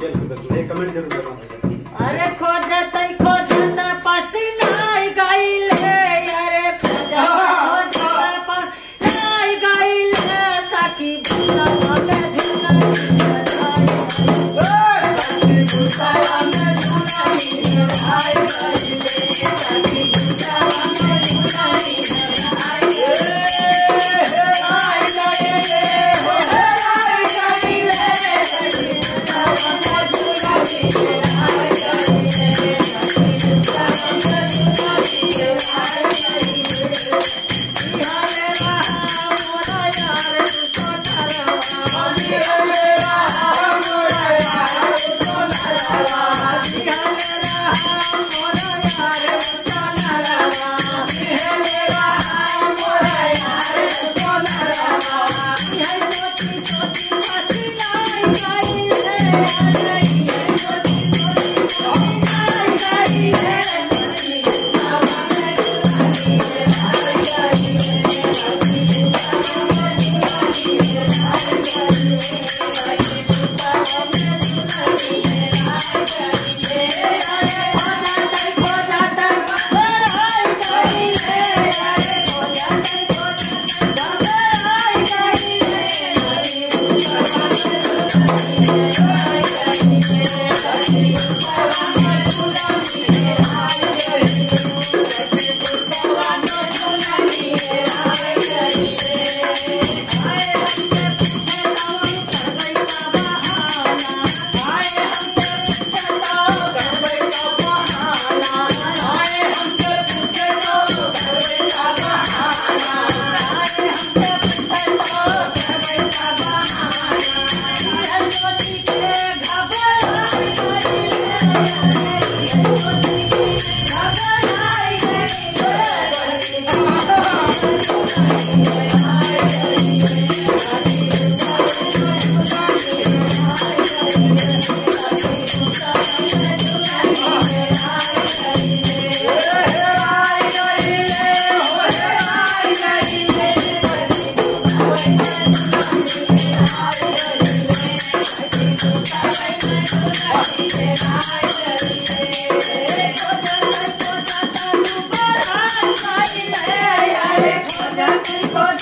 बिल्कुल कमेंट ज़रूर करना अरे Yeah.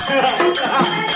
Yeah.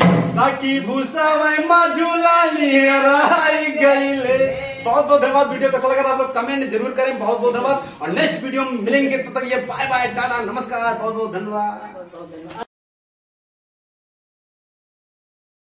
साकी भूसावै मझुला निहराई गईले। बहुत बहुत धन्यवाद वीडियो कैसा अच्छा लगा तो आप लोग कमेंट ज़रूर करें। बहुत बहुत धन्यवाद। और नेक्स्ट वीडियो में मिलेंगे, तब तक ये बाय बाय, टाटा, नमस्कार। बहुत बहुत धन्यवाद।